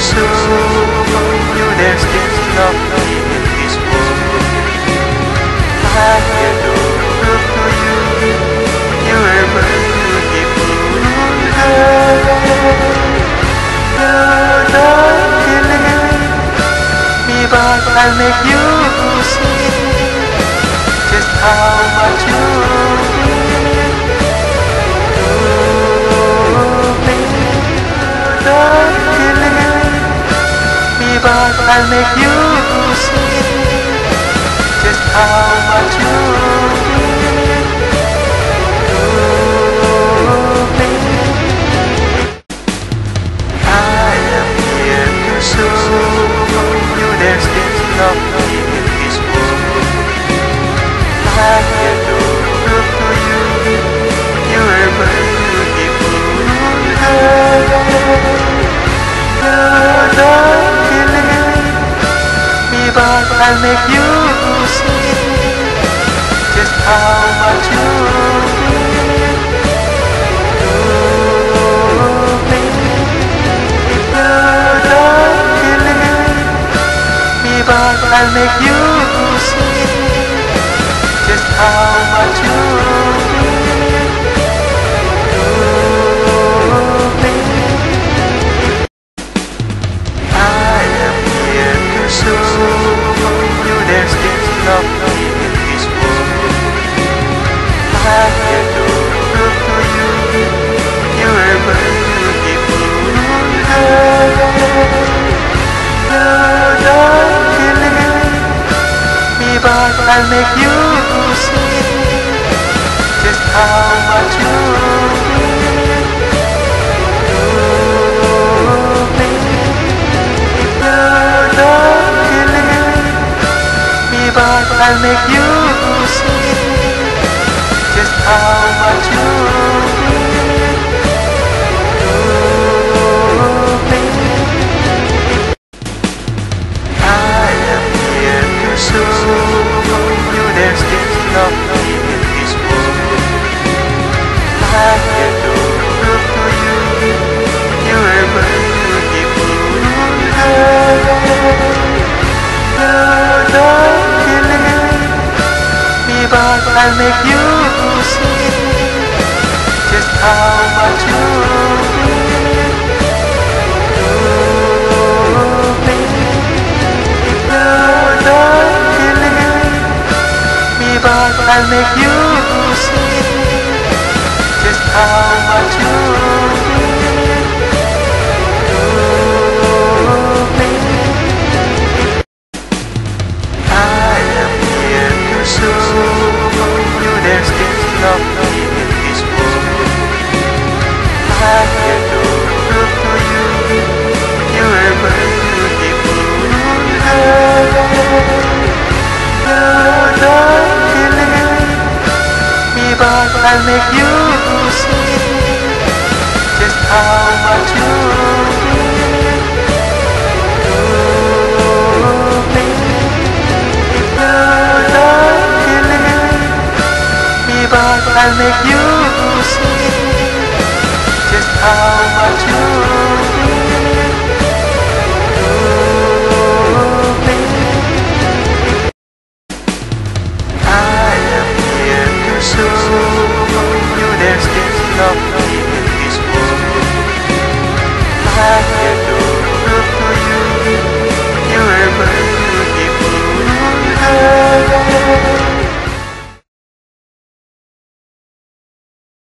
soon there's still nothing in this world. I can look to you, I'll make you see just how much you I'll make you. See just how much you but I'll make you see just how much you me. You're not killing me, I'll make you see just how I'll make you see just how much you mean to me. You're not killing me, but I'll make you see just how much you I'll make you see just how much you mean. You're not me, but I'll make you see just how much you but I'll make you see just how much you mean to me. You're not killing me, but I'll make you see just how much you